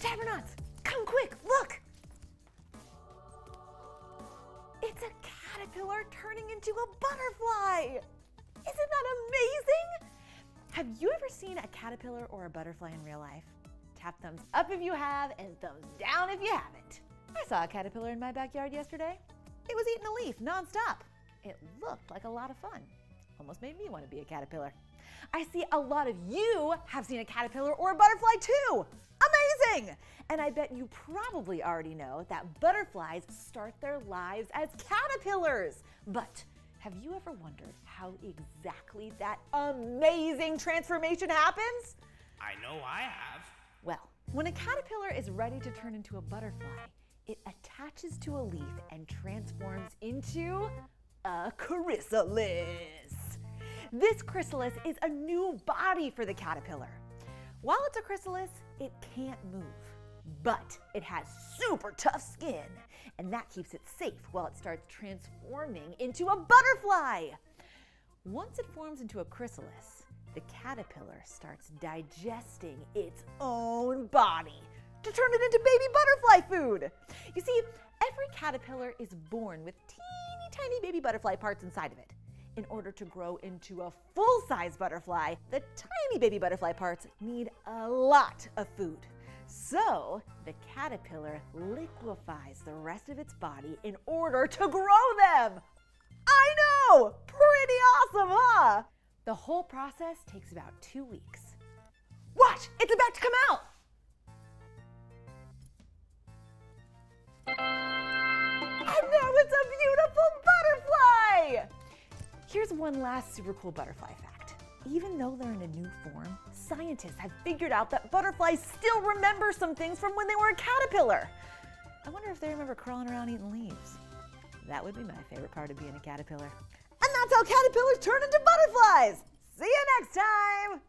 Tappernauts, come quick, look! It's a caterpillar turning into a butterfly! Isn't that amazing? Have you ever seen a caterpillar or a butterfly in real life? Tap thumbs up if you have and thumbs down if you haven't. I saw a caterpillar in my backyard yesterday. It was eating a leaf nonstop. It looked like a lot of fun. Almost made me want to be a caterpillar. I see a lot of you have seen a caterpillar or a butterfly too. Amazing! And I bet you probably already know that butterflies start their lives as caterpillars. But have you ever wondered how exactly that amazing transformation happens? I know I have. Well, when a caterpillar is ready to turn into a butterfly, it attaches to a leaf and transforms into a chrysalis. This chrysalis is a new body for the caterpillar. While it's a chrysalis, it can't move, but it has super tough skin, and that keeps it safe while it starts transforming into a butterfly. Once it forms into a chrysalis, the caterpillar starts digesting its own body to turn it into baby butterfly food. You see, every caterpillar is born with teeny tiny baby butterfly parts inside of it. In order to grow into a full size butterfly, the tiny baby butterfly parts need a lot of food. So, the caterpillar liquefies the rest of its body in order to grow them. I know! Pretty awesome, huh? The whole process takes about two weeks. Watch, it's about to come out! One last super cool butterfly fact. Even though they're in a new form, scientists have figured out that butterflies still remember some things from when they were a caterpillar. I wonder if they remember crawling around eating leaves. That would be my favorite part of being a caterpillar. And that's how caterpillars turn into butterflies! See you next time!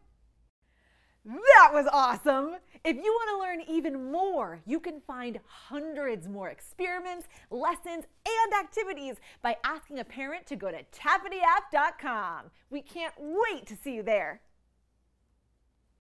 That was awesome! If you want to learn even more, you can find hundreds more experiments, lessons, and activities by asking a parent to go to tappityapp.com. We can't wait to see you there.